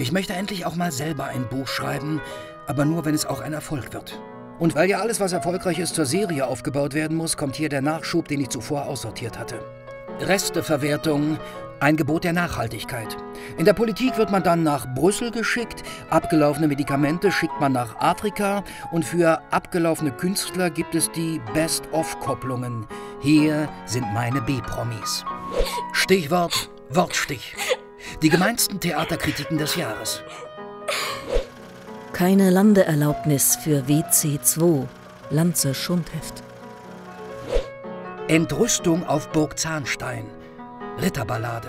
Ich möchte endlich auch mal selber ein Buch schreiben, aber nur, wenn es auch ein Erfolg wird. Und weil ja alles, was erfolgreich ist, zur Serie aufgebaut werden muss, kommt hier der Nachschub, den ich zuvor aussortiert hatte. Resteverwertung, ein Gebot der Nachhaltigkeit. In der Politik wird man dann nach Brüssel geschickt, abgelaufene Medikamente schickt man nach Afrika und für abgelaufene Künstler gibt es die Best-of-Kopplungen. Hier sind meine B-Promis. Stichwort Wortstich. Die gemeinsten Theaterkritiken des Jahres. Keine Landeerlaubnis für WC2, Lanzer Schundheft. Entrüstung auf Burg Zahnstein. Ritterballade.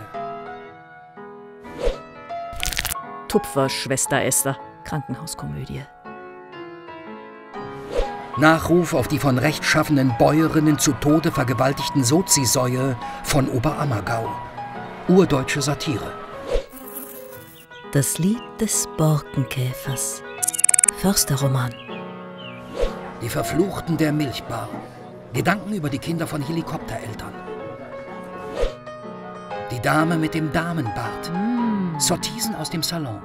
Tupfer Schwester Esther, Krankenhauskomödie. Nachruf auf die von rechtschaffenen Bäuerinnen zu Tode vergewaltigten Sozisäue von Oberammergau. Urdeutsche Satire. Das Lied des Borkenkäfers. Försterroman. Die Verfluchten der Milchbar. Gedanken über die Kinder von Helikoptereltern. Die Dame mit dem Damenbart. Sortisen aus dem Salon.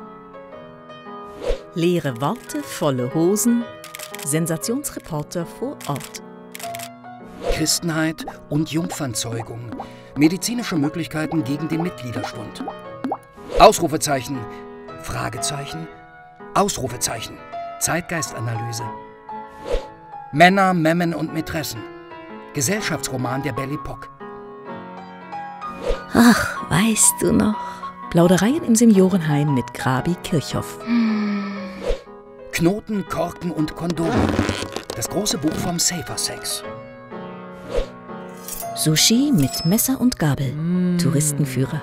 Leere Worte, volle Hosen. Sensationsreporter vor Ort. Christenheit und Jungfernzeugung. Medizinische Möglichkeiten gegen den Mitgliederschwund. Ausrufezeichen. Fragezeichen. Ausrufezeichen. Zeitgeistanalyse. Männer, Memmen und Mätressen. Gesellschaftsroman der Belle Epoque. Ach, weißt du noch? Plaudereien im Seniorenheim mit Grabi Kirchhoff. Knoten, Korken und Kondome. Das große Buch vom Safer Sex. Sushi mit Messer und Gabel. Touristenführer.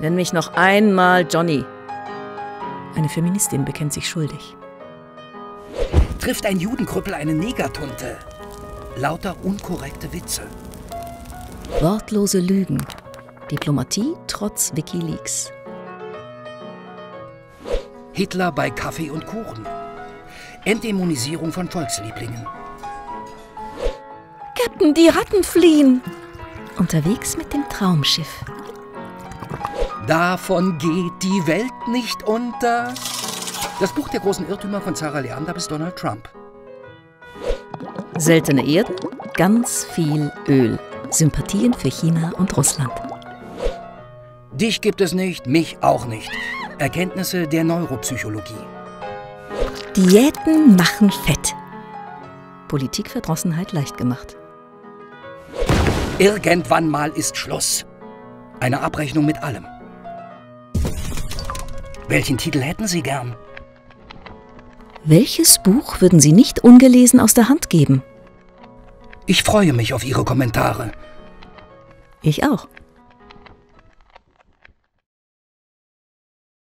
Nenn mich noch einmal Johnny. Eine Feministin bekennt sich schuldig. Trifft ein Judenkrüppel eine Negertunte. Lauter unkorrekte Witze. Wortlose Lügen. Diplomatie trotz Wikileaks. Hitler bei Kaffee und Kuchen. Entdämonisierung von Volkslieblingen. Captain, die Ratten fliehen. Unterwegs mit dem Traumschiff. Davon geht die Welt nicht unter. Das Buch der großen Irrtümer von Sarah Leander bis Donald Trump. Seltene Erden, ganz viel Öl. Sympathien für China und Russland. Dich gibt es nicht, mich auch nicht. Erkenntnisse der Neuropsychologie. Diäten machen fett. Politikverdrossenheit leicht gemacht. Irgendwann mal ist Schluss. Eine Abrechnung mit allem. Welchen Titel hätten Sie gern? Welches Buch würden Sie nicht ungelesen aus der Hand geben? Ich freue mich auf Ihre Kommentare. Ich auch.